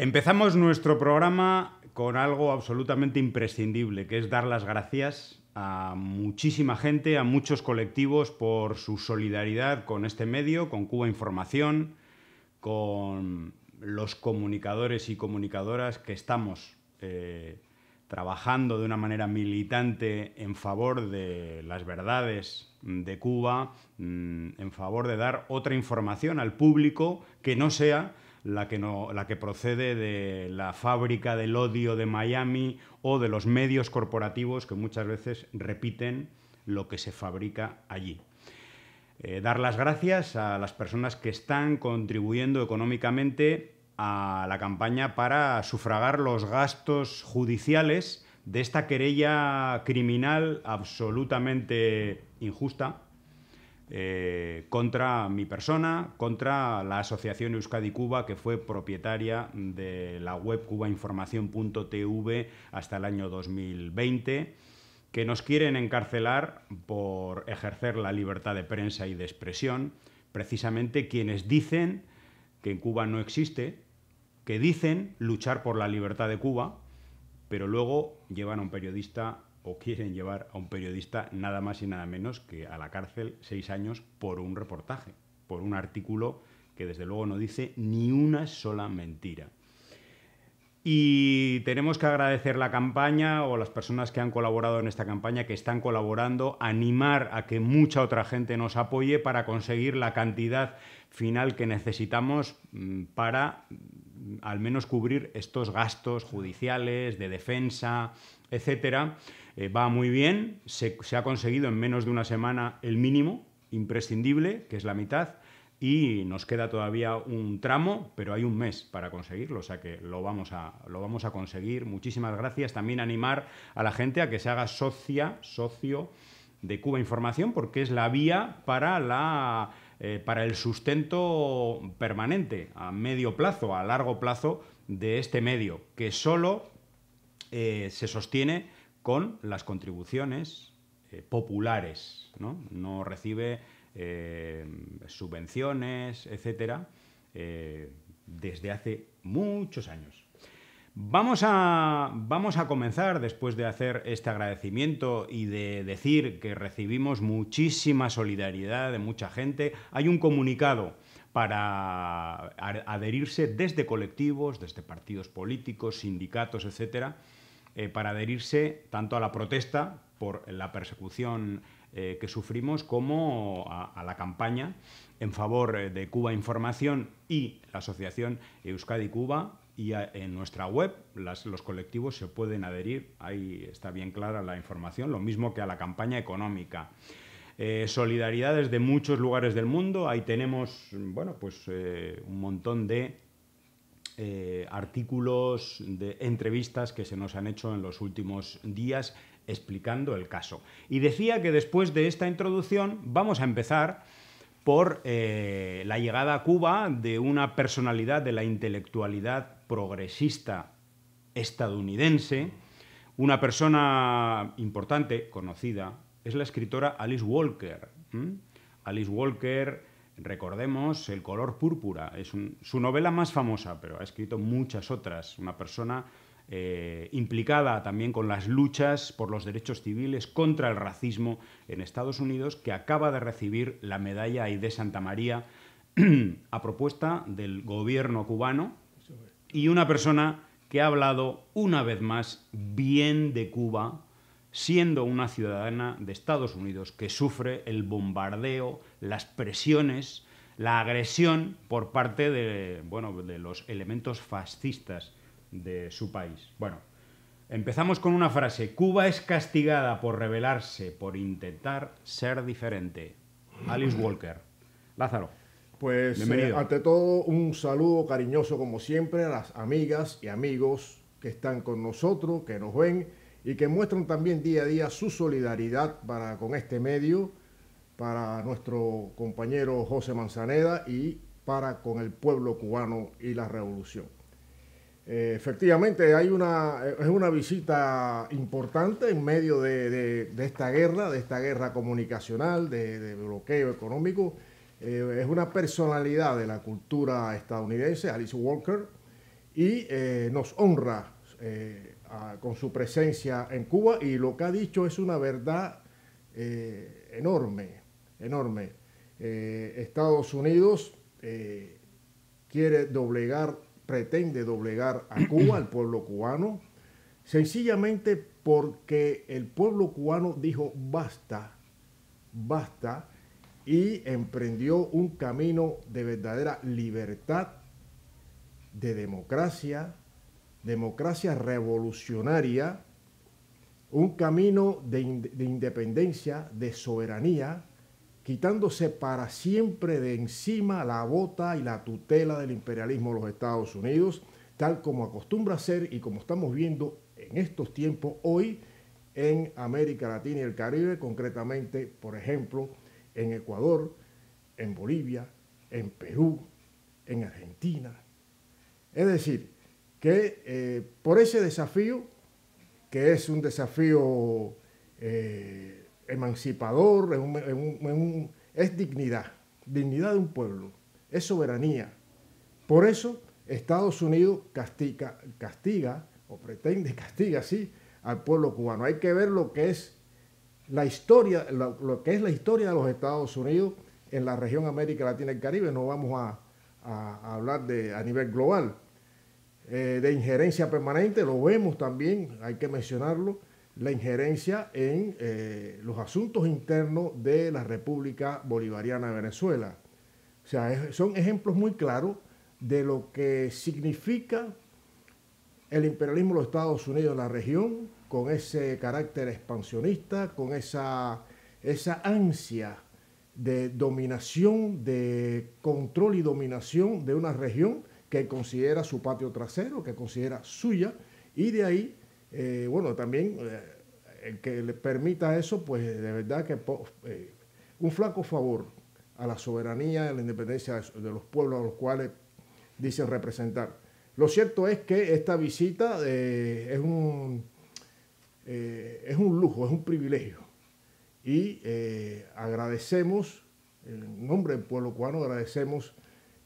Empezamos nuestro programa con algo absolutamente imprescindible, que es dar las gracias a muchísima gente, a muchos colectivos por su solidaridad con este medio, con Cuba Información, con los comunicadores y comunicadoras que estamos eh, trabajando de una manera militante en favor de las verdades de Cuba, mm, en favor de dar otra información al público que no sea la que, no, la que procede de la fábrica del odio de Miami o de los medios corporativos que muchas veces repiten lo que se fabrica allí. Eh, dar las gracias a las personas que están contribuyendo económicamente a la campaña para sufragar los gastos judiciales de esta querella criminal absolutamente injusta eh, contra mi persona, contra la Asociación Euskadi Cuba, que fue propietaria de la web cubainformación.tv hasta el año 2020, que nos quieren encarcelar por ejercer la libertad de prensa y de expresión, precisamente quienes dicen que en Cuba no existe, que dicen luchar por la libertad de Cuba, pero luego llevan a un periodista o quieren llevar a un periodista nada más y nada menos que a la cárcel seis años por un reportaje, por un artículo que desde luego no dice ni una sola mentira. Y tenemos que agradecer la campaña o las personas que han colaborado en esta campaña, que están colaborando, animar a que mucha otra gente nos apoye para conseguir la cantidad final que necesitamos mm, para al menos cubrir estos gastos judiciales, de defensa, etcétera, eh, va muy bien, se, ha conseguido en menos de una semana el mínimo imprescindible, que es la mitad, y nos queda todavía un tramo, pero hay un mes para conseguirlo, o sea que lo vamos a, lo vamos a conseguir. Muchísimas gracias. También animar a la gente a que se haga socia, socio de Cuba Información, porque es la vía para, la, eh, para el sustento permanente, a medio plazo, a largo plazo, de este medio, que solo eh, se sostiene con las contribuciones eh, populares, ¿no? recibe eh, subvenciones, etcétera, desde hace muchos años. Vamos a, vamos a comenzar, después de hacer este agradecimiento y de decir que recibimos muchísima solidaridad de mucha gente, hay un comunicado para adherirse desde colectivos, desde partidos políticos, sindicatos, etcétera, eh, para adherirse tanto a la protesta por la persecución eh, que sufrimos como a, la campaña en favor eh, de Cuba Información y la Asociación Euskadi Cuba. Y en nuestra web los colectivos se pueden adherir, ahí está bien clara la información, lo mismo que a la campaña económica. solidaridades de muchos lugares del mundo, ahí tenemos bueno, pues, un montón de eh, artículos, de entrevistas que se nos han hecho en los últimos días explicando el caso. Y decía que después de esta introducción vamos a empezar por eh, la llegada a Cuba de una personalidad de la intelectualidad progresista estadounidense, una persona importante, conocida, es la escritora Alice Walker. Alice Walker Recordemos El color púrpura, es su novela más famosa, pero ha escrito muchas otras. Una persona eh, implicada también con las luchas por los derechos civiles contra el racismo en Estados Unidos, que acaba de recibir la medalla de Santa María a propuesta del gobierno cubano. Y una persona que ha hablado una vez más bien de Cuba siendo una ciudadana de Estados Unidos que sufre el bombardeo, las presiones, la agresión por parte de, bueno, de los elementos fascistas de su país. Bueno, empezamos con una frase. Cuba es castigada por rebelarse, por intentar ser diferente. Alice Walker. Lázaro. Pues eh, ante todo un saludo cariñoso como siempre a las amigas y amigos que están con nosotros, que nos ven y que muestran también día a día su solidaridad para, con este medio, para nuestro compañero José Manzaneda y para con el pueblo cubano y la revolución. Eh, efectivamente, hay una, es una visita importante en medio de, esta guerra, de esta guerra comunicacional, de, bloqueo económico. Eh, es una personalidad de la cultura estadounidense, Alice Walker, y eh, nos honra eh, con su presencia en Cuba y lo que ha dicho es una verdad enorme, enorme. Estados Unidos quiere doblegar, pretende doblegar a Cuba, al pueblo cubano, sencillamente porque el pueblo cubano dijo basta, basta, y emprendió un camino de verdadera libertad, de democracia, democracia revolucionaria, un camino de, independencia, de soberanía, quitándose para siempre de encima la bota y la tutela del imperialismo de los Estados Unidos, tal como acostumbra ser y como estamos viendo en estos tiempos hoy en América Latina y el Caribe, concretamente, por ejemplo, en Ecuador, en Bolivia, en Perú, en Argentina. Es decir, que eh, por ese desafío, que es un desafío eh, emancipador, es dignidad, dignidad de un pueblo, es soberanía. Por eso Estados Unidos castiga, castiga o pretende castigar así al pueblo cubano. Hay que ver lo que es la historia, lo, que es la historia de los Estados Unidos en la región América Latina y Caribe. No vamos a, hablar de a nivel global. Eh, de injerencia permanente, lo vemos también, hay que mencionarlo, la injerencia en eh, los asuntos internos de la República Bolivariana de Venezuela. O sea, son ejemplos muy claros de lo que significa el imperialismo de los Estados Unidos en la región, con ese carácter expansionista, con esa, esa ansia de dominación, de control y dominación de una región que considera su patio trasero, que considera suya, y de ahí, eh, bueno, también eh, el que le permita eso, pues de verdad que eh, un flaco favor a la soberanía, a la independencia de los pueblos a los cuales dicen representar. Lo cierto es que esta visita es, un, es un lujo, es un privilegio. Y agradecemos, en nombre del pueblo cubano, agradecemos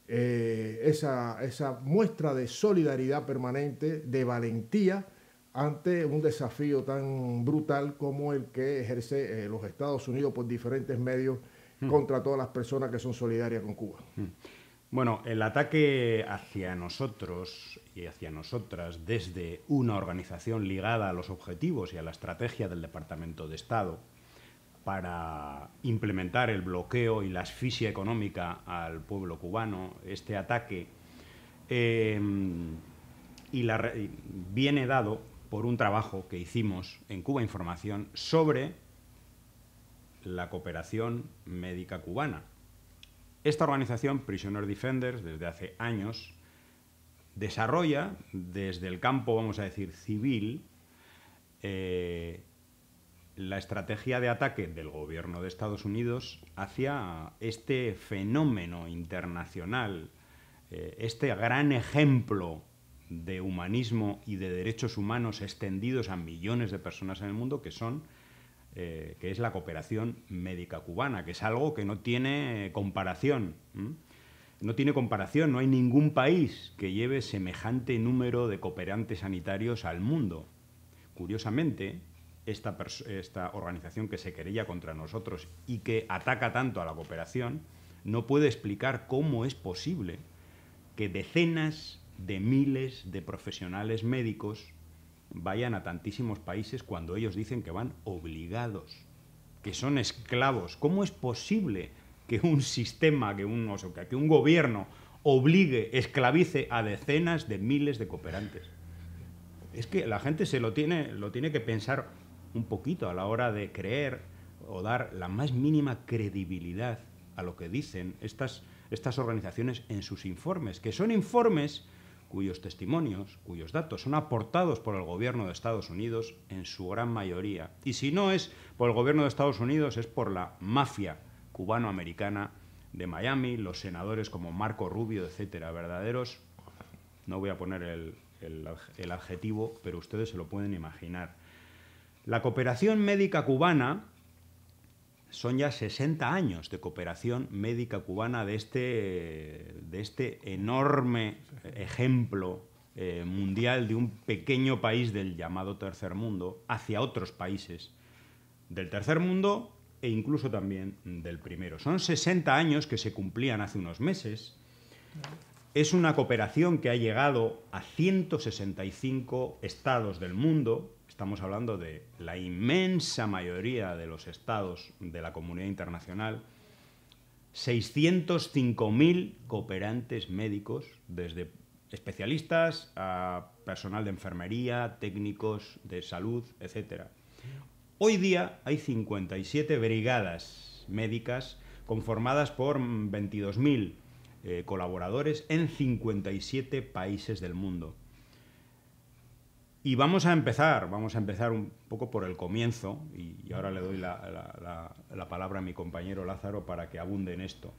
esa, esa muestra de solidaridad permanente, de valentía ante un desafío tan brutal como el que ejerce eh, los Estados Unidos por diferentes medios hmm. contra todas las personas que son solidarias con Cuba. Hmm. Bueno, el ataque hacia nosotros y hacia nosotras desde una organización ligada a los objetivos y a la estrategia del Departamento de Estado para implementar el bloqueo y la asfixia económica al pueblo cubano, este ataque em, y viene dado por un trabajo que hicimos en Cuba Información sobre la cooperación médica cubana. Esta organización, Prisoner Defenders, desde hace años, desarrolla desde el campo, vamos a decir, civil, eh, la estrategia de ataque del gobierno de Estados Unidos hacia este fenómeno internacional, eh, este gran ejemplo de humanismo y de derechos humanos extendidos a millones de personas en el mundo, que son eh, que es la cooperación médica cubana, que es algo que no tiene comparación. No tiene comparación, no hay ningún país que lleve semejante número de cooperantes sanitarios al mundo. Curiosamente, esta, esta organización que se querella contra nosotros y que ataca tanto a la cooperación, no puede explicar cómo es posible que decenas de miles de profesionales médicos vayan a tantísimos países cuando ellos dicen que van obligados, que son esclavos. ¿Cómo es posible que un sistema, que un, que un gobierno obligue, esclavice a decenas de miles de cooperantes? Es que la gente se lo tiene, lo tiene que pensar un poquito a la hora de creer o dar la más mínima credibilidad a lo que dicen estas, estas organizaciones en sus informes, que son informes cuyos testimonios, cuyos datos son aportados por el gobierno de Estados Unidos en su gran mayoría. Y si no es por el gobierno de Estados Unidos, es por la mafia cubano-americana de Miami, los senadores como Marco Rubio, etcétera, verdaderos, no voy a poner el, el adjetivo, pero ustedes se lo pueden imaginar la cooperación médica cubana son ya 60 años de cooperación médica cubana de este, de este enorme ejemplo eh, mundial de un pequeño país del llamado tercer mundo hacia otros países del tercer mundo e incluso también del primero. Son 60 años que se cumplían hace unos meses. Es una cooperación que ha llegado a 165 estados del mundo. Estamos hablando de la inmensa mayoría de los estados de la comunidad internacional. 605.000 cooperantes médicos, desde especialistas a personal de enfermería, técnicos de salud, etc. Hoy día hay 57 brigadas médicas conformadas por 22.000 eh, colaboradores en 57 países del mundo. Y vamos a empezar, vamos a empezar un poco por el comienzo, y, ahora le doy la, palabra a mi compañero Lázaro para que abunde en esto.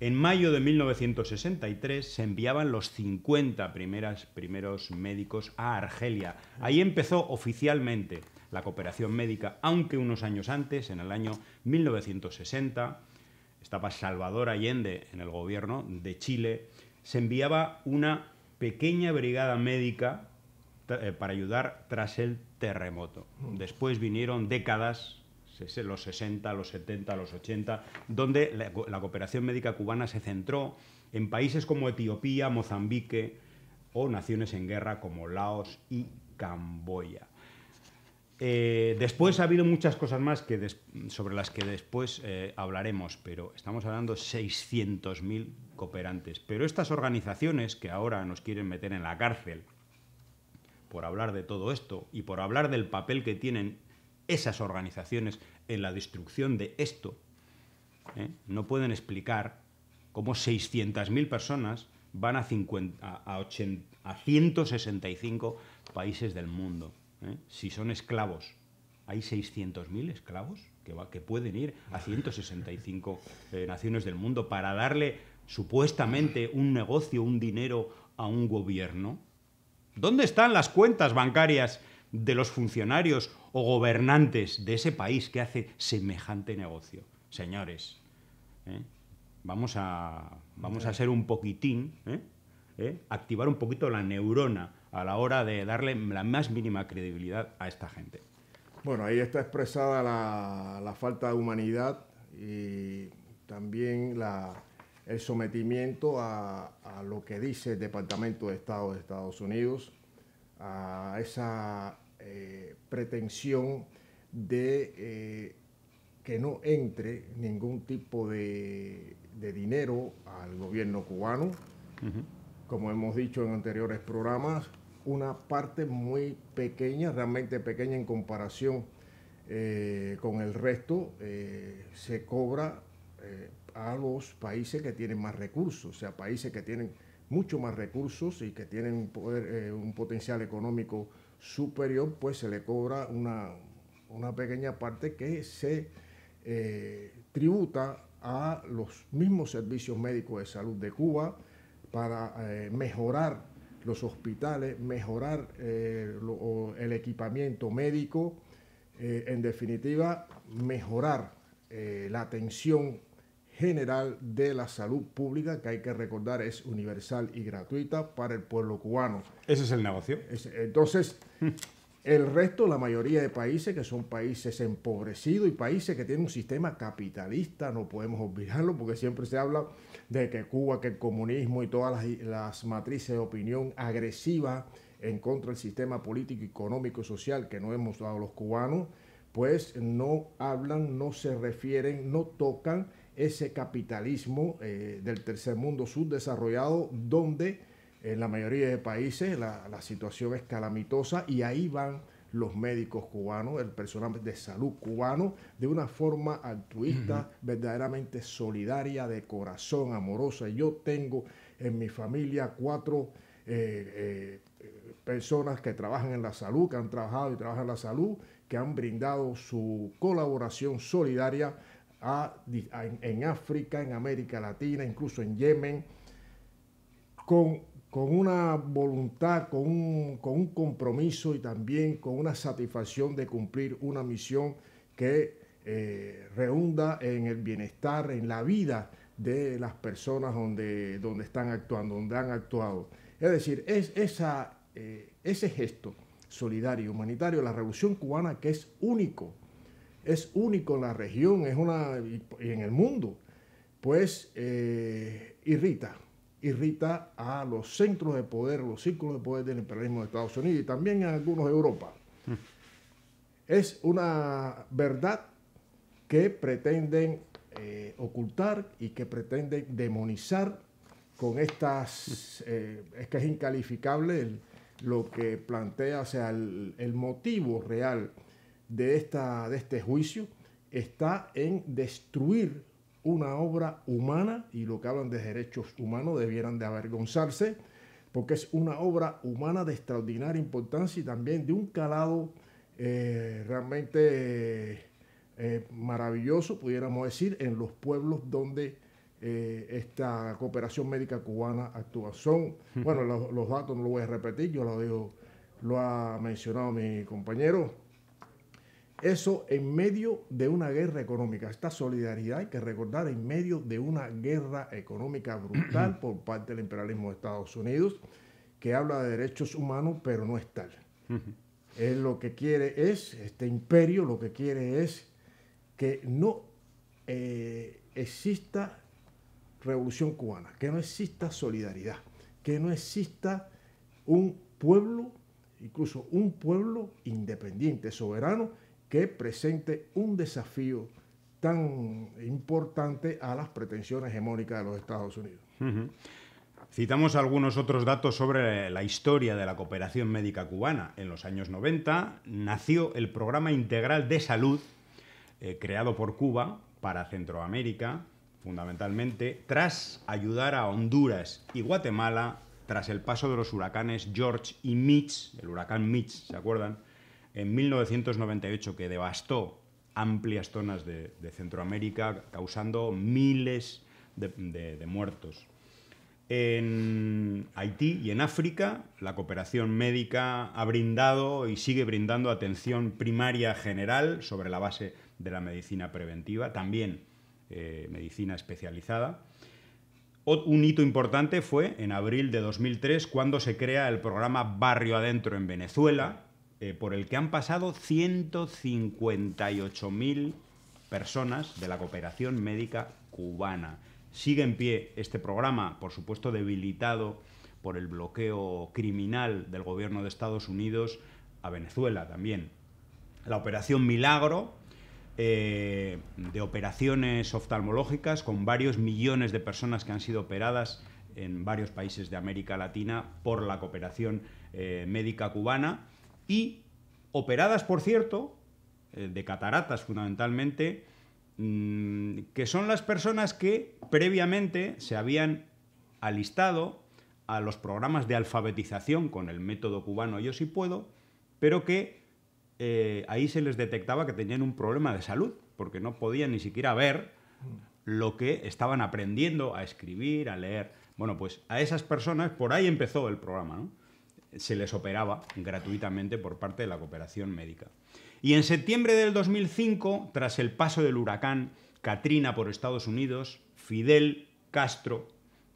En mayo de 1963 se enviaban los 50 primeros médicos a Argelia. Ahí empezó oficialmente la cooperación médica, aunque unos años antes, en el año 1960, estaba Salvador Allende en el gobierno de Chile, se enviaba una pequeña brigada médica para ayudar tras el terremoto. Después vinieron décadas, los 60, los 70, los 80, donde la, cooperación médica cubana se centró en países como Etiopía, Mozambique o naciones en guerra como Laos y Camboya. Eh, después ha habido muchas cosas más que sobre las que después eh, hablaremos, pero estamos hablando de 600.000 cooperantes. Pero estas organizaciones que ahora nos quieren meter en la cárcel por hablar de todo esto y por hablar del papel que tienen esas organizaciones en la destrucción de esto, ¿eh? no pueden explicar cómo 600.000 personas van a, 50, a, 165 países del mundo. ¿eh? Si son esclavos, hay 600.000 esclavos que, que, pueden ir a 165 eh, naciones del mundo para darle supuestamente un negocio, un dinero a un gobierno. ¿Dónde están las cuentas bancarias de los funcionarios o gobernantes de ese país que hace semejante negocio? Señores, ¿eh? vamos, a, vamos a ser un poquitín, ¿eh? ¿Eh? activar un poquito la neurona a la hora de darle la más mínima credibilidad a esta gente. Bueno, ahí está expresada la, la falta de humanidad y también la, el sometimiento a, lo que dice el Departamento de Estado de Estados Unidos, a esa eh, pretensión de eh, que no entre ningún tipo de, dinero al gobierno cubano. Como hemos dicho en anteriores programas, una parte muy pequeña, realmente pequeña en comparación eh, con el resto, se cobra a los países que tienen más recursos, o sea, países que tienen mucho más recursos y que tienen eh, un potencial económico superior, pues se le cobra una, pequeña parte que se eh, tributa a los mismos servicios médicos de salud de Cuba para eh, mejorar los hospitales, mejorar el equipamiento médico, en definitiva, mejorar la atención general de la salud pública, que hay que recordar es universal y gratuita para el pueblo cubano. Ese es el negocio. Entonces, el resto, la mayoría de países que son países empobrecidos y países que tienen un sistema capitalista, no podemos olvidarlo, porque siempre se habla de que Cuba, que el comunismo y todas las, las matrices de opinión agresiva en contra del sistema político, económico y social que no hemos dado los cubanos, pues no hablan, no se refieren, no tocan ese capitalismo eh, del tercer mundo subdesarrollado, donde en la mayoría de países la, situación es calamitosa y ahí van los médicos cubanos, el personal de salud cubano, de una forma altruista, verdaderamente solidaria, de corazón, amorosa. Yo tengo en mi familia cuatro eh, eh, personas que trabajan en la salud, que han trabajado y trabajan en la salud, que han brindado su colaboración solidaria en África, en América Latina, incluso en Yemen, con, con una voluntad, con un, con un, compromiso y también con una satisfacción de cumplir una misión que eh, reunda en el bienestar, en la vida de las personas donde, donde están actuando, donde han actuado. Es decir, es esa, eh, ese gesto solidario, humanitario, la revolución cubana que es único, es único en la región, es una y en el mundo, pues eh, irrita, irrita a los centros de poder, los círculos de poder del imperialismo de Estados Unidos y también a algunos de Europa. Mm. Es una verdad que pretenden eh, ocultar y que pretenden demonizar con estas, eh, es que es incalificable lo que plantea, o sea, el, motivo real de, esta, de este juicio está en destruir una obra humana y lo que hablan de derechos humanos debieran de avergonzarse porque es una obra humana de extraordinaria importancia y también de un calado eh, realmente eh, maravilloso, pudiéramos decir, en los pueblos donde eh, esta cooperación médica cubana actúa. Son, bueno, los, datos no los voy a repetir, yo lo digo, lo ha mencionado mi compañero. Eso en medio de una guerra económica, esta solidaridad hay que recordar en medio de una guerra económica brutal por parte del imperialismo de Estados Unidos, que habla de derechos humanos, pero no es tal. Él lo que quiere es, este imperio lo que quiere es que no eh, exista revolución cubana, que no exista solidaridad, que no exista un pueblo, incluso un pueblo independiente, soberano, que presente un desafío tan importante a las pretensiones hegemónicas de los Estados Unidos. Citamos algunos otros datos sobre la historia de la cooperación médica cubana. En los años 90 nació el Programa Integral de Salud eh, creado por Cuba para Centroamérica, fundamentalmente, tras ayudar a Honduras y Guatemala tras el paso de los huracanes George y Mitch, el huracán Mitch, ¿se acuerdan? En 1998, que devastó amplias zonas de, Centroamérica, causando miles de muertos. En Haití y en África, la cooperación médica ha brindado y sigue brindando atención primaria general sobre la base de la medicina preventiva, también eh, medicina especializada. Un hito importante fue en abril de 2003 cuando se crea el programa Barrio Adentro en Venezuela, eh, por el que han pasado 158.000 personas de la cooperación médica cubana. Sigue en pie este programa, por supuesto debilitado por el bloqueo criminal del gobierno de Estados Unidos a Venezuela también. La operación Milagro, eh, de operaciones oftalmológicas con varios millones de personas que han sido operadas en varios países de América Latina por la cooperación eh, médica cubana y operadas, por cierto, eh, de cataratas fundamentalmente, mm, que son las personas que previamente se habían alistado a los programas de alfabetización con el método cubano Yo sí puedo, pero que eh, ahí se les detectaba que tenían un problema de salud, porque no podían ni siquiera ver lo que estaban aprendiendo a escribir, a leer. Bueno, pues a esas personas, por ahí empezó el programa, Se les operaba gratuitamente por parte de la cooperación médica. Y en septiembre del 2005, tras el paso del huracán Katrina por Estados Unidos, Fidel Castro,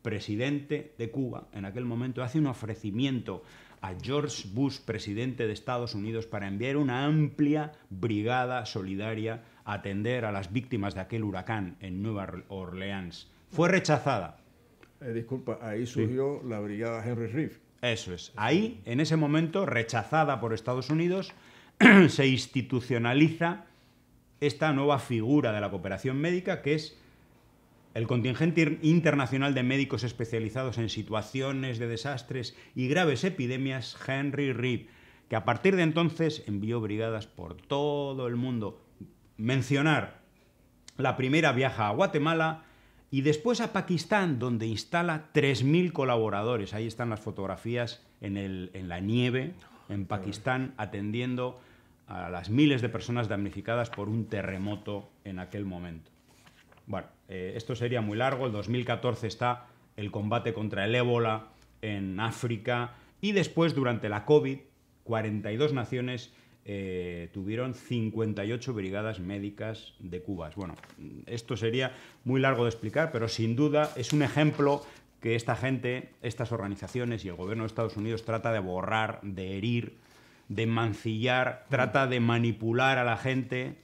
presidente de Cuba, en aquel momento hace un ofrecimiento a George Bush, presidente de Estados Unidos, para enviar una amplia brigada solidaria a atender a las víctimas de aquel huracán en Nueva Orleans. Fue rechazada. Eh, disculpa, ahí surgió la brigada Henry Reeve. Eso es. Ahí, en ese momento, rechazada por Estados Unidos, se institucionaliza esta nueva figura de la cooperación médica, que es el contingente internacional de médicos especializados en situaciones de desastres y graves epidemias, Henry Reed, que a partir de entonces envió brigadas por todo el mundo. Mencionar, la primera viaja a Guatemala y después a Pakistán, donde instala 3.000 colaboradores. Ahí están las fotografías en, en la nieve, en Pakistán, atendiendo a las miles de personas damnificadas por un terremoto en aquel momento. Bueno, eh, esto sería muy largo. El 2014 está el combate contra el ébola en África y después, durante la COVID, 42 naciones eh, tuvieron 58 brigadas médicas de Cuba. Bueno, esto sería muy largo de explicar, pero sin duda es un ejemplo que esta gente, estas organizaciones y el gobierno de Estados Unidos trata de borrar, de herir, de mancillar, trata de manipular a la gente,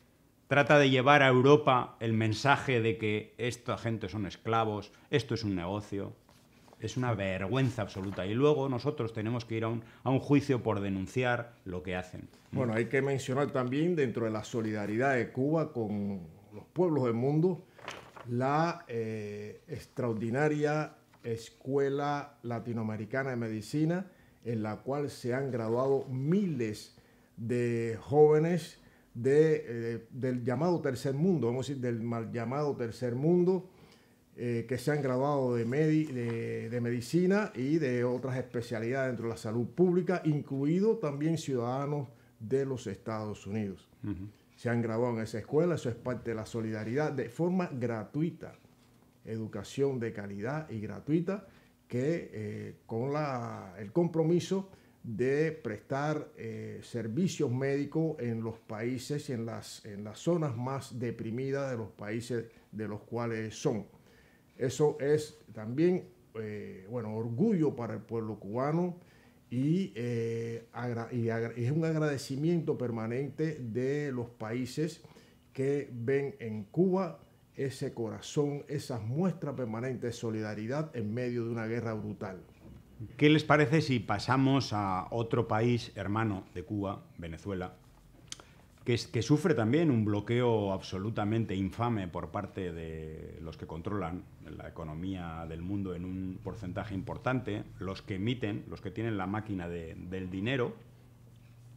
trata de llevar a Europa el mensaje de que esta gente son esclavos, esto es un negocio. Es una vergüenza absoluta. Y luego nosotros tenemos que ir a un, a un juicio por denunciar lo que hacen. Bueno, hay que mencionar también dentro de la solidaridad de Cuba con los pueblos del mundo la eh, extraordinaria Escuela Latinoamericana de Medicina, en la cual se han graduado miles de jóvenes de, eh, del llamado tercer mundo, vamos a decir, del mal llamado tercer mundo, eh, que se han graduado de, de, medicina y de otras especialidades dentro de la salud pública, incluido también ciudadanos de los Estados Unidos. Se han graduado en esa escuela, eso es parte de la solidaridad de forma gratuita educación de calidad y gratuita que eh, con la, el compromiso de prestar eh, servicios médicos en los países y en las, en las zonas más deprimidas de los países de los cuales son. Eso es también, eh, bueno, orgullo para el pueblo cubano y, y es un agradecimiento permanente de los países que ven en Cuba ese corazón, esas muestras permanentes de solidaridad en medio de una guerra brutal. ¿Qué les parece si pasamos a otro país hermano de Cuba, Venezuela, que, sufre también un bloqueo absolutamente infame por parte de los que controlan la economía del mundo en un porcentaje importante, los que emiten, los que tienen la máquina del dinero,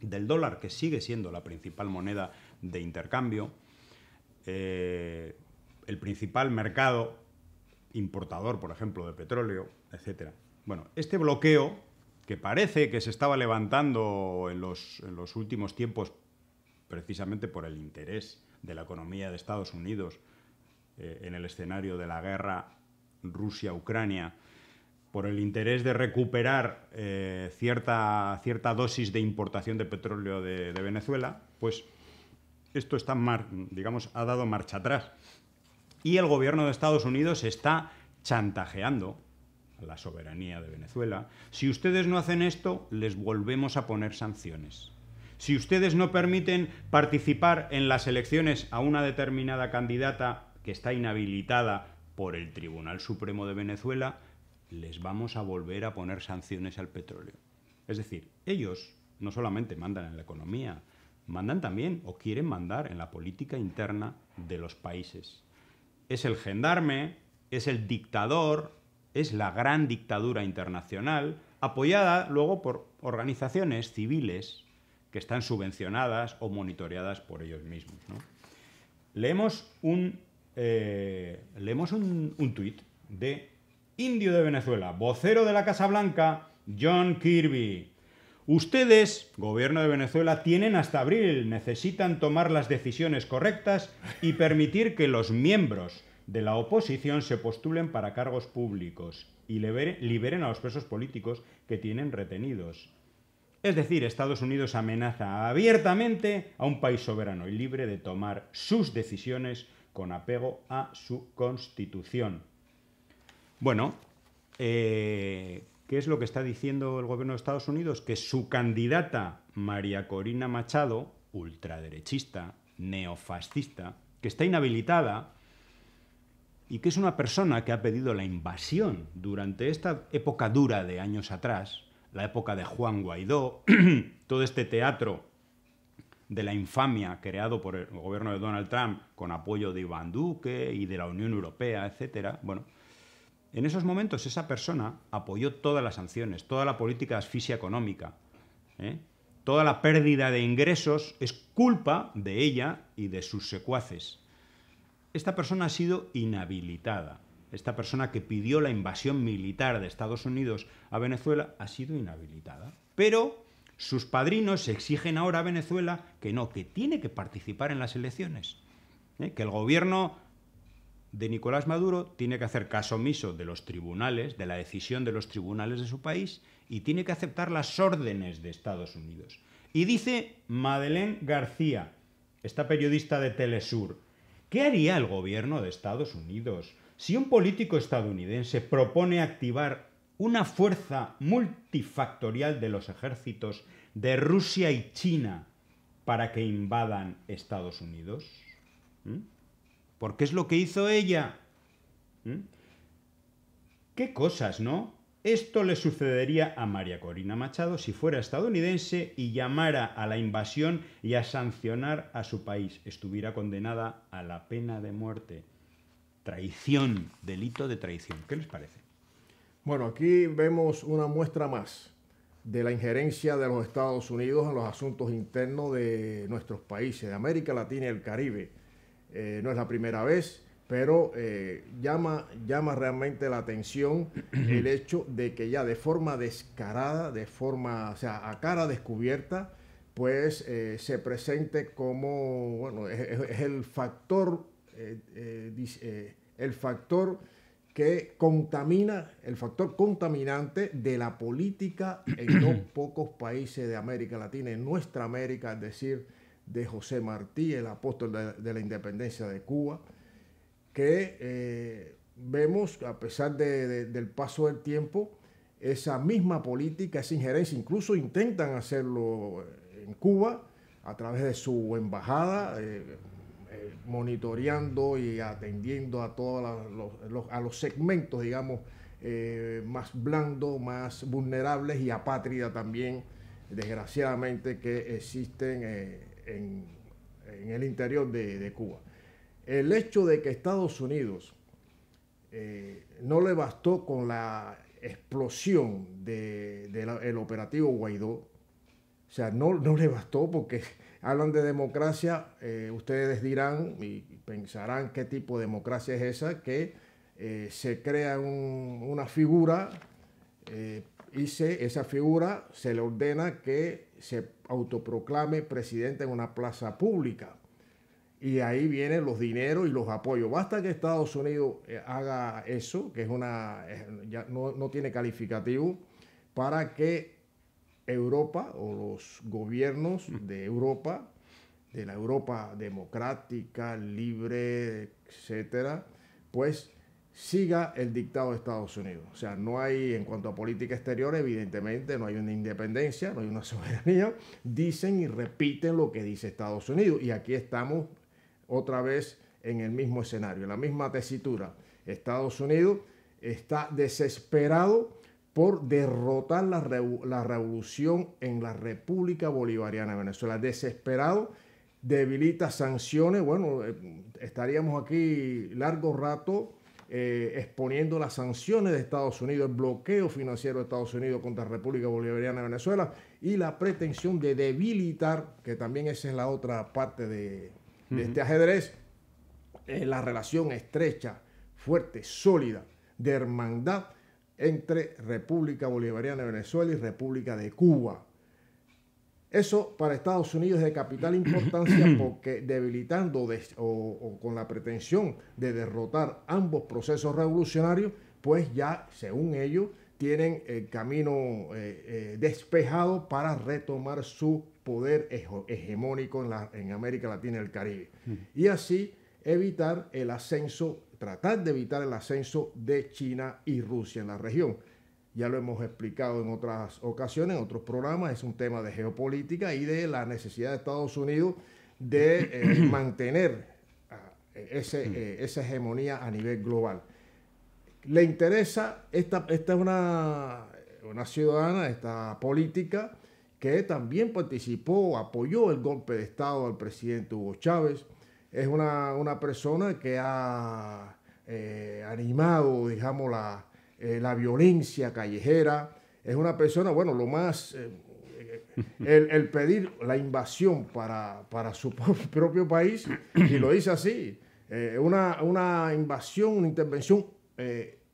del dólar, que sigue siendo la principal moneda de intercambio, eh, el principal mercado importador, por ejemplo, de petróleo, etc. Bueno, este bloqueo, que parece que se estaba levantando en los, últimos tiempos precisamente por el interés de la economía de Estados Unidos eh, en el escenario de la guerra Rusia-Ucrania, por el interés de recuperar eh, cierta, cierta dosis de importación de petróleo de, Venezuela, pues esto está, digamos, ha dado marcha atrás. Y el gobierno de Estados Unidos está chantajeando la soberanía de Venezuela. Si ustedes no hacen esto, les volvemos a poner sanciones. Si ustedes no permiten participar en las elecciones a una determinada candidata que está inhabilitada por el Tribunal Supremo de Venezuela, les vamos a volver a poner sanciones al petróleo. Es decir, ellos no solamente mandan en la economía, mandan también o quieren mandar en la política interna de los países es el gendarme, es el dictador, es la gran dictadura internacional, apoyada luego por organizaciones civiles que están subvencionadas o monitoreadas por ellos mismos. Leemos un, eh, un, un tuit de Indio de Venezuela, vocero de la Casa Blanca, John Kirby. Ustedes, gobierno de Venezuela, tienen hasta abril, necesitan tomar las decisiones correctas y permitir que los miembros de la oposición se postulen para cargos públicos y liberen a los presos políticos que tienen retenidos. Es decir, Estados Unidos amenaza abiertamente a un país soberano y libre de tomar sus decisiones con apego a su constitución. Bueno, eh, ¿Qué es lo que está diciendo el gobierno de Estados Unidos? Que su candidata, María Corina Machado, ultraderechista, neofascista, que está inhabilitada y que es una persona que ha pedido la invasión durante esta época dura de años atrás, la época de Juan Guaidó, todo este teatro de la infamia creado por el gobierno de Donald Trump con apoyo de Iván Duque y de la Unión Europea, etcétera. Bueno, en esos momentos esa persona apoyó todas las sanciones, toda la política de asfixia económica. ¿eh? Toda la pérdida de ingresos es culpa de ella y de sus secuaces. Esta persona ha sido inhabilitada. Esta persona que pidió la invasión militar de Estados Unidos a Venezuela ha sido inhabilitada. Pero sus padrinos exigen ahora a Venezuela que no, que tiene que participar en las elecciones. ¿eh? Que el gobierno de Nicolás Maduro tiene que hacer caso omiso de los tribunales, de la decisión de los tribunales de su país, y tiene que aceptar las órdenes de Estados Unidos. Y dice Madeleine García, esta periodista de Telesur, ¿qué haría el gobierno de Estados Unidos Si un político estadounidense propone activar una fuerza multifactorial de los ejércitos de Rusia y China para que invadan Estados Unidos, porque es lo que hizo ella. ¿Qué cosas, no? Esto le sucedería a María Corina Machado si fuera estadounidense y llamara a la invasión y a sancionar a su país. Estuviera condenada a la pena de muerte. Traición, delito de traición. ¿Qué les parece? Bueno, aquí vemos una muestra más de la injerencia de los Estados Unidos en los asuntos internos de nuestros países, de América Latina y el Caribe. Eh, no es la primera vez pero eh, llama, llama realmente la atención el hecho de que ya de forma descarada, de forma, o sea, a cara descubierta, pues eh, se presente como, bueno, es, el factor, eh, el factor que contamina, el factor contaminante de la política en no pocos países de América Latina, en nuestra América, es decir, de José Martí, el apóstol de la independencia de Cuba, que eh, vemos, a pesar del paso del tiempo, esa misma política, esa injerencia, incluso intentan hacerlo en Cuba a través de su embajada, eh, eh, monitoreando y atendiendo a todos los, a los segmentos, digamos, más blandos, más vulnerables y apátrida también, desgraciadamente, que existen en, el interior de Cuba. El hecho de que Estados Unidos eh, no le bastó con la explosión del operativo Guaidó, o sea, no, no, le bastó porque hablan de democracia, eh, ustedes dirán y pensarán qué tipo de democracia es esa, que eh, se crea una figura y se, esa figura se le ordena que se autoproclame presidente en una plaza pública y ahí vienen los dineros y los apoyos. Basta que Estados Unidos eh, haga eso, que es una, ya no, tiene calificativo, para que Europa o los gobiernos de Europa, de la Europa democrática, libre, etcétera, pues siga el dictado de Estados Unidos. O sea, no hay, en cuanto a política exterior, evidentemente no hay una independencia, no hay una soberanía. Dicen y repiten lo que dice Estados Unidos. Y aquí estamos otra vez en el mismo escenario, en la misma tesitura. Estados Unidos está desesperado por derrotar la, revolución en la República Bolivariana de Venezuela. Desesperado, debilita sanciones. Bueno, eh, estaríamos aquí largo rato eh, exponiendo las sanciones de Estados Unidos, el bloqueo financiero de Estados Unidos contra la República Bolivariana de Venezuela y la pretensión de debilitar, que también esa es la otra parte de, de este ajedrez es la relación estrecha, fuerte, sólida, de hermandad entre República Bolivariana de Venezuela y República de Cuba. Eso para Estados Unidos es de capital importancia porque debilitando o, con la pretensión de derrotar ambos procesos revolucionarios, pues ya, según ellos, tienen el camino eh, eh, despejado para retomar su poder hegemónico en, la, en América Latina y el Caribe. Y así evitar el ascenso, tratar de evitar el ascenso de China y Rusia en la región. Ya lo hemos explicado en otras ocasiones, en otros programas, es un tema de geopolítica y de la necesidad de Estados Unidos de eh, mantener ah, ese, eh, esa hegemonía a nivel global. Le interesa, esta, esta es una, una ciudadana, esta política, que también participó, apoyó el golpe de Estado al presidente Hugo Chávez. Es una, persona que ha eh, animado, digamos, la, eh, la, violencia callejera. Es una persona, bueno, lo más... Eh, el, pedir la invasión para, para, su propio país, y lo dice así, una, una, invasión, una intervención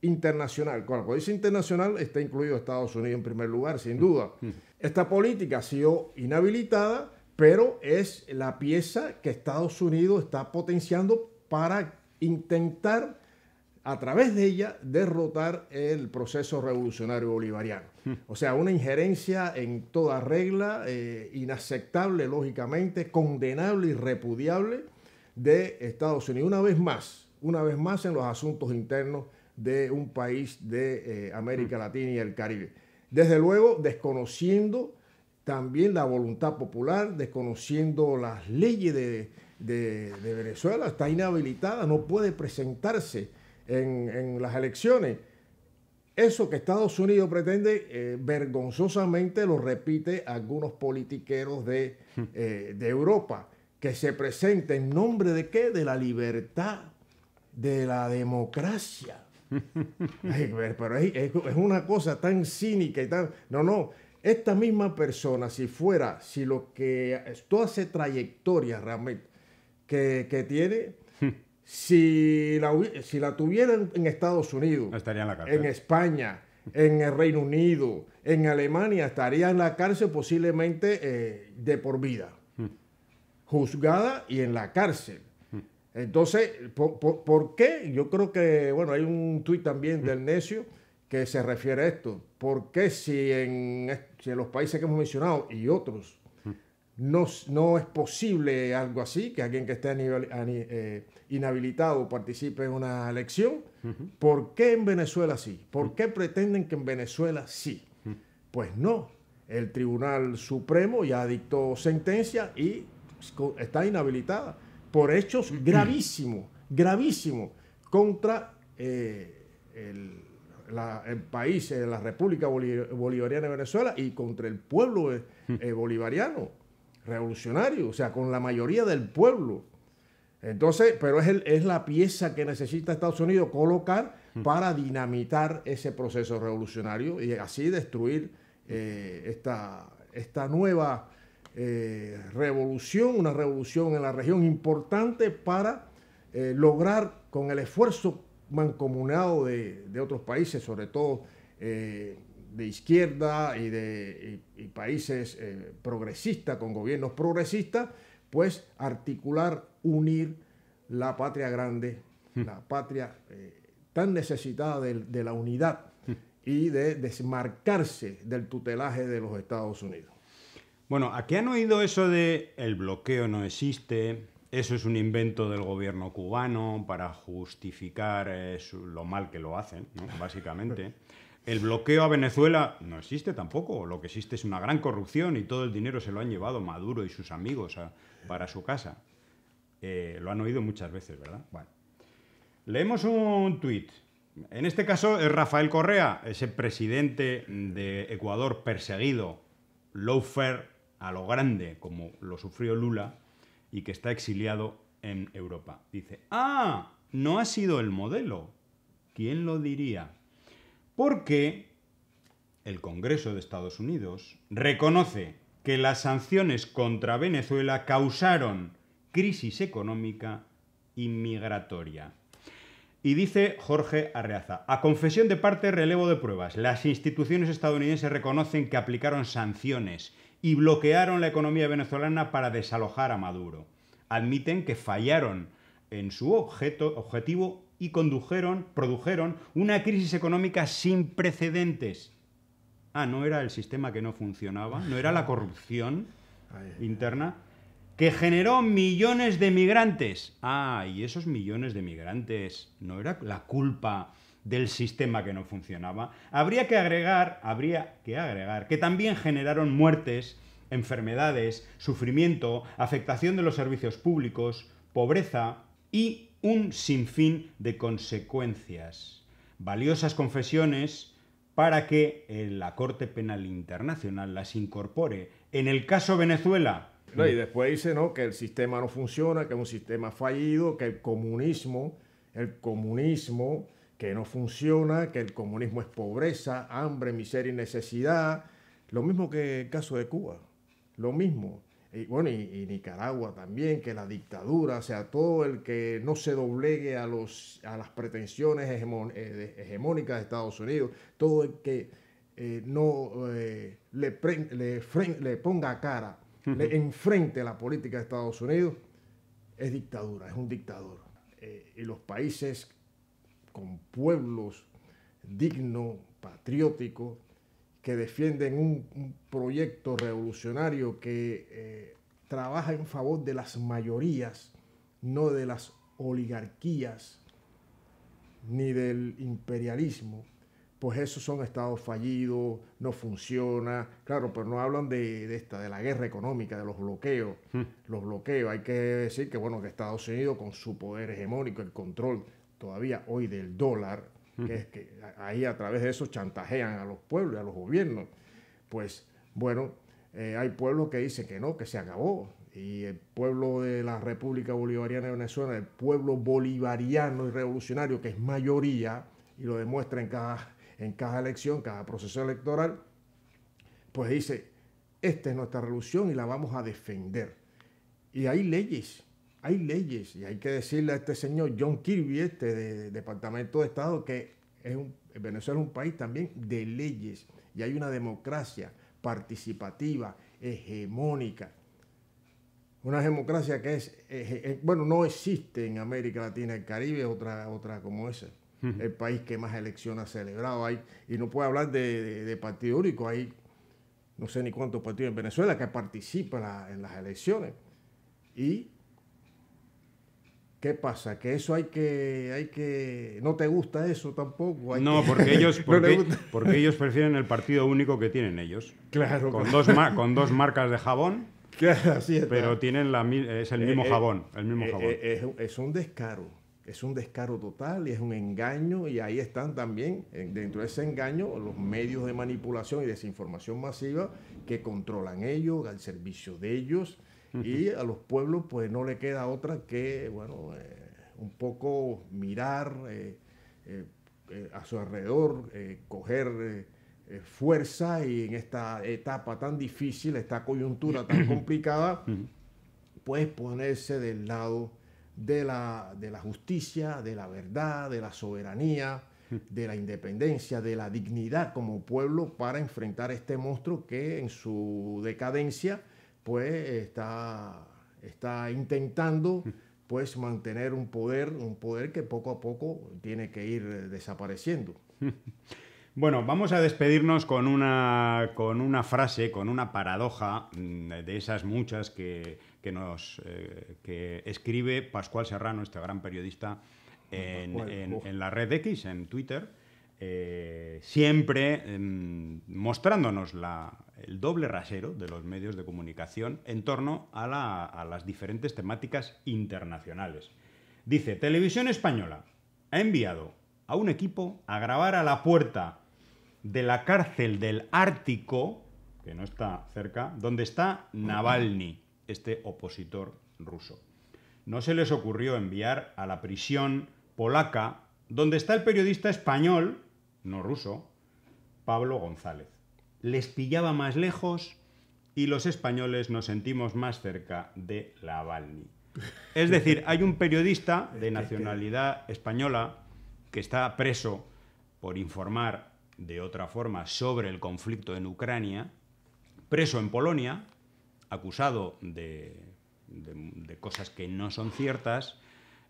internacional. Cuando dice internacional, está incluido Estados Unidos en primer lugar, sin duda. Esta política ha sido inhabilitada, pero es la pieza que Estados Unidos está potenciando para intentar, a través de ella, derrotar el proceso revolucionario bolivariano. O sea, una injerencia en toda regla, eh, inaceptable, lógicamente, condenable y repudiable de Estados Unidos. Una vez más, una vez más en los asuntos internos de un país de eh, América mm. Latina y el Caribe. Desde luego, desconociendo también la voluntad popular, desconociendo las leyes de, Venezuela, está inhabilitada, no puede presentarse en, las elecciones. Eso que Estados Unidos pretende, eh, vergonzosamente lo repite algunos politiqueros de, eh, de Europa, que se presente en nombre de qué? De la libertad, de la democracia pero es, una cosa tan cínica y tan... No, no. Esta misma persona, si fuera, si lo que... Toda esa trayectoria realmente que, tiene, si, la, si la tuvieran en Estados Unidos, estaría en, la en España, en el Reino Unido, en Alemania, estaría en la cárcel posiblemente eh, de por vida. Juzgada y en la cárcel. Entonces, ¿por, qué? Yo creo que, bueno, hay un tuit también del necio que se refiere a esto. ¿Por qué si en, los países que hemos mencionado y otros no, no es posible algo así, que alguien que esté eh, inhabilitado participe en una elección? ¿Por qué en Venezuela sí? ¿Por qué pretenden que en Venezuela sí? Pues no. El Tribunal Supremo ya dictó sentencia y está inhabilitada por hechos gravísimos, gravísimos contra eh, el, país, eh, la República Bolivariana de Venezuela y contra el pueblo eh, bolivariano, revolucionario, o sea, con la mayoría del pueblo. Entonces, pero es, es la pieza que necesita Estados Unidos colocar para dinamitar ese proceso revolucionario y así destruir esta, esta nueva eh, revolución, una revolución en la región importante para eh, lograr con el esfuerzo mancomunado de, otros países, sobre todo eh, de izquierda y de países progresistas, con gobiernos progresistas, pues articular, unir la patria grande, hmm. la patria tan necesitada de la unidad hmm. y de desmarcarse del tutelaje de los Estados Unidos. Bueno, ¿a qué han oído eso de el bloqueo no existe? Eso es un invento del gobierno cubano para justificar eh, lo mal que lo hacen, básicamente. El bloqueo a Venezuela no existe tampoco. Lo que existe es una gran corrupción y todo el dinero se lo han llevado Maduro y sus amigos para su casa. Eh, lo han oído muchas veces, ¿verdad? Bueno. Leemos un tuit. En este caso es Rafael Correa, ese presidente de Ecuador perseguido, lawfare a lo grande como lo sufrió Lula y que está exiliado en Europa. Dice, ah, no ha sido el modelo. ¿Quién lo diría? Porque el Congreso de Estados Unidos reconoce que las sanciones contra Venezuela causaron crisis económica y migratoria. Y dice Jorge Arreaza, a confesión de parte, relevo de pruebas. Las instituciones estadounidenses reconocen que aplicaron sanciones y bloquearon la economía venezolana para desalojar a Maduro. Admiten que fallaron en su objeto, objetivo y condujeron, produjeron una crisis económica sin precedentes. Ah, no era el sistema que no funcionaba, no era la corrupción interna que generó millones de migrantes. Ah, y esos millones de migrantes no era la culpa del sistema que no funcionaba. Habría que agregar, habría que agregar que también generaron muertes, enfermedades, sufrimiento, afectación de los servicios públicos, pobreza y un sinfín de consecuencias. Valiosas confesiones para que la Corte Penal Internacional las incorpore. En el caso Venezuela, y después dice ¿no? que el sistema no funciona, que es un sistema fallido, que el comunismo, el comunismo que no funciona, que el comunismo es pobreza, hambre, miseria y necesidad. Lo mismo que el caso de Cuba, lo mismo. Y bueno, y, Nicaragua también, que la dictadura, o sea, todo el que no se doblegue a, los, a las pretensiones eh, hegemónicas de Estados Unidos, todo el que eh, no eh, le, le, le, ponga cara, le enfrente a la política de Estados Unidos, es dictadura, es un dictador. y los países con pueblos dignos, patrióticos, que defienden un, proyecto revolucionario que eh, trabaja en favor de las mayorías, no de las oligarquías ni del imperialismo, pues esos son estados fallidos, no funciona. Claro, pero no hablan de, esta, de la guerra económica, de los bloqueos. Hmm. Los bloqueos, hay que decir que, bueno, que Estados Unidos, con su poder hegemónico, el control todavía hoy del dólar, que es que ahí a través de eso chantajean a los pueblos y a los gobiernos. Pues, bueno, eh, hay pueblos que dicen que no, que se acabó. Y el pueblo de la República Bolivariana de Venezuela, el pueblo bolivariano y revolucionario, que es mayoría, y lo demuestra en cada en cada elección, cada proceso electoral, pues dice, esta es nuestra revolución y la vamos a defender. Y hay leyes, hay leyes, y hay que decirle a este señor John Kirby, este de, Departamento de Estado, que es un, Venezuela es un país también de leyes, y hay una democracia participativa, hegemónica. Una democracia que es, bueno, no existe en América Latina y Caribe otra, otra como esa el país que más elecciones ha celebrado. Hay, y no puede hablar de, partido único, hay no sé ni cuántos partidos en Venezuela que participan en las elecciones. Y ¿Qué pasa? Que eso hay que, hay que, no te gusta eso tampoco. no, porque ellos, porque, ellos prefieren el partido único que tienen ellos. Claro. Con dos con dos marcas de jabón. Claro, así Pero tienen la, es el mismo eh, eh, jabón, el mismo eh, jabón. es un descaro es un descaro total y es un engaño y ahí están también dentro de ese engaño los medios de manipulación y desinformación masiva que controlan ellos, al servicio de ellos y a los pueblos pues no le queda otra que, bueno, eh, un poco mirar eh, eh, a su alrededor, coger fuerza y en esta etapa tan difícil, esta coyuntura tan complicada, pues ponerse del lado de la, de la justicia, de la verdad, de la soberanía, de la independencia, de la dignidad como pueblo para enfrentar este monstruo que en su decadencia pues está, está intentando pues mantener un poder, un poder que poco a poco tiene que ir desapareciendo. Bueno, vamos a despedirnos con una, con una frase, con una paradoja mm, de esas muchas que, que nos eh, escribe Pascual Serrano, este gran periodista, en, la red X, en Twitter, eh, siempre em, mostrándonos el doble rasero de los medios de comunicación en torno a las diferentes temáticas internacionales. Dice, Televisión Española ha enviado a un equipo a grabar a la puerta de la cárcel del Ártico, que no está cerca, donde está Navalny este opositor ruso. No se les ocurrió enviar a la prisión polaca donde está el periodista español, no ruso, Pablo González. Les pillaba más lejos y los españoles nos sentimos más cerca de Navalny. Es decir, hay un periodista de nacionalidad española que está preso por informar de otra forma sobre el conflicto en Ucrania, preso en Polonia, acusado de, cosas que no son ciertas,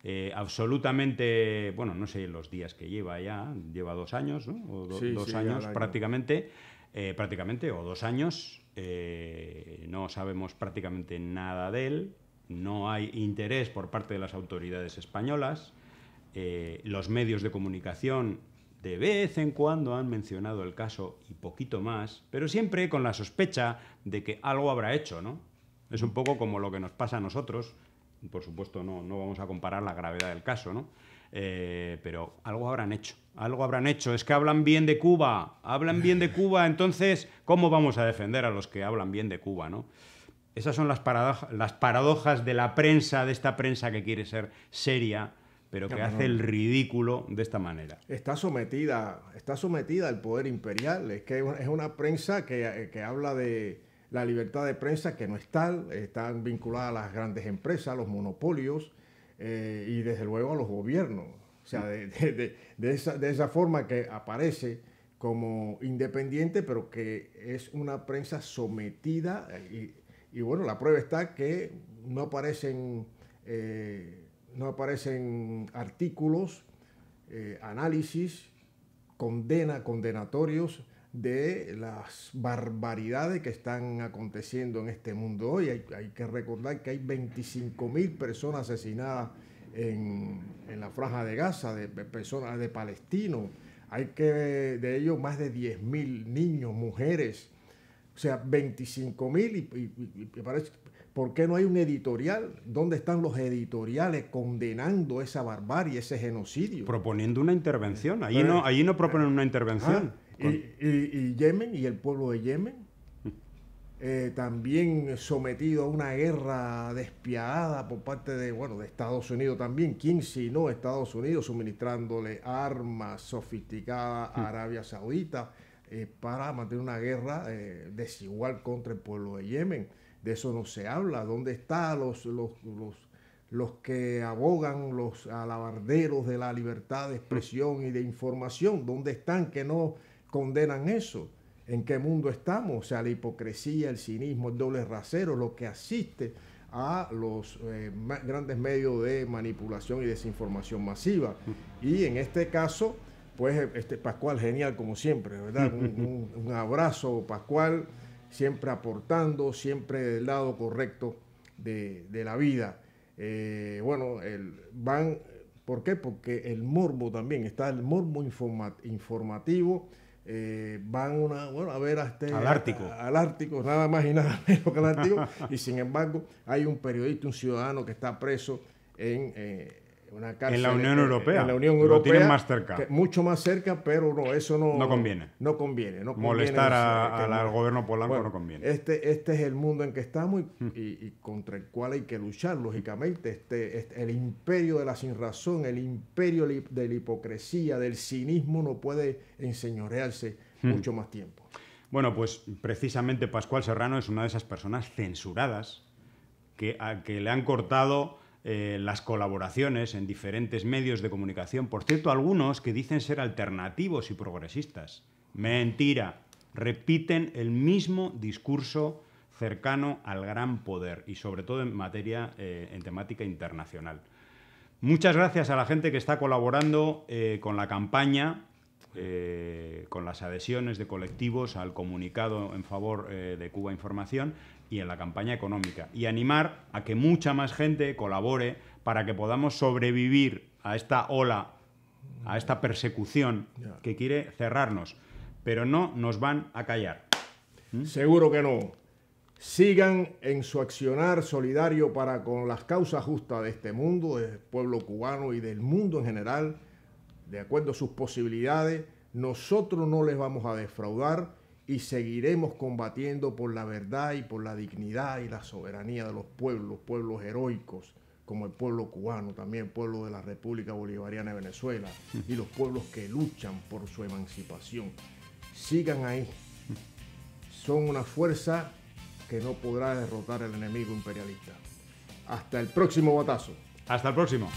eh, absolutamente, bueno, no sé los días que lleva ya, lleva dos años, ¿no? O dos años prácticamente, eh, prácticamente, o dos años, eh, no sabemos prácticamente nada de él, no hay interés por parte de las autoridades españolas, los medios de comunicación de vez en cuando han mencionado el caso y poquito más, pero siempre con la sospecha de que algo habrá hecho, ¿no? Es un poco como lo que nos pasa a nosotros. Por supuesto, no, no vamos a comparar la gravedad del caso, ¿no? Eh, pero algo habrán hecho, algo habrán hecho. Es que hablan bien de Cuba, hablan bien de Cuba, entonces, ¿cómo vamos a defender a los que hablan bien de Cuba, ¿no? Esas son las, las paradojas de la prensa, de esta prensa que quiere ser seria, pero que hace el ridículo de esta manera. Está sometida, está sometida al poder imperial. Es que es una prensa que, habla de la libertad de prensa, que no es tal, están vinculadas a las grandes empresas, a los monopolios eh, y desde luego a los gobiernos. O sea, de, esa, forma que aparece como independiente, pero que es una prensa sometida. Y, y bueno, la prueba está que no aparecen... Eh, no aparecen artículos, eh, análisis, condena, condenatorios de las barbaridades que están aconteciendo en este mundo hoy. Hay, que recordar que hay 25 mil personas asesinadas en, en, la franja de Gaza, de personas, de palestinos. Hay que, de ellos, más de 10.000 niños, mujeres. O sea, 25.000 y, y, y, parece, ¿por qué no hay un editorial? ¿Dónde están los editoriales condenando esa barbarie, ese genocidio? Proponiendo una intervención. Allí, no, allí no proponen una intervención. Ah, y Yemen y el pueblo de Yemen eh, también sometido a una guerra despiadada por parte de, bueno, de Estados Unidos también. ¿Quién si no Estados Unidos suministrándole armas sofisticadas a Arabia Saudita eh, para mantener una guerra eh, desigual contra el pueblo de Yemen? De eso no se habla. ¿Dónde están los, los, los, los que abogan, los alabarderos de la libertad de expresión y de información? ¿Dónde están que no condenan eso? en qué mundo estamos, o sea, la hipocresía, el cinismo, el doble rasero, lo que asiste a los eh, grandes medios de manipulación y desinformación masiva. Y en este caso, pues este Pascual, genial como siempre, ¿verdad? Un, abrazo, Pascual, siempre aportando, siempre del lado correcto de, la vida. Eh, bueno, el, van, ¿por qué? Porque el morbo también, está el morbo informativo eh, van una, bueno, a ver a este, al Ártico. al Ártico, nada más y nada menos que al Ártico. y sin embargo, hay un periodista, un ciudadano que está preso en, eh, en la Unión Europea. En la Unión Europea. Lo tienen más cerca. mucho más cerca, pero no, eso no, no conviene. No conviene. No Molestar al gobierno polaco no conviene. Este, este es el mundo en que estamos y, y, contra el cual hay que luchar, lógicamente. Este, este, el imperio de la sinrazón, el imperio de la hipocresía, del cinismo, no puede enseñorearse mucho más tiempo. Bueno, pues precisamente Pascual Serrano es una de esas personas censuradas que, a, que le han cortado eh, las colaboraciones en diferentes medios de comunicación. Por cierto, algunos que dicen ser alternativos y progresistas. Mentira. Repiten el mismo discurso cercano al gran poder y sobre todo en materia, eh, en temática internacional. Muchas gracias a la gente que está colaborando eh, con la campaña, con las adhesiones de colectivos al comunicado en favor de Cuba Información y en la campaña económica. Y animar a que mucha más gente colabore para que podamos sobrevivir a esta ola, a esta persecución que quiere cerrarnos. Pero no nos van a callar. ¿Mm? Seguro que no. Sigan en su accionar solidario para con las causas justas de este mundo, del pueblo cubano y del mundo en general, de acuerdo a sus posibilidades. Nosotros no les vamos a defraudar y seguiremos combatiendo por la verdad y por la dignidad y la soberanía de los pueblos, pueblos heroicos como el pueblo cubano, también el pueblo de la República Bolivariana de Venezuela y los pueblos que luchan por su emancipación. Sigan ahí. Son una fuerza que no podrá derrotar al enemigo imperialista. Hasta el próximo batazo. Hasta el próximo.